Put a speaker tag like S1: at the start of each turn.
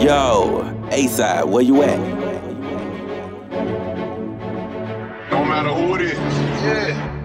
S1: Yo, A-side, where you at?
S2: No matter who it is. Yeah.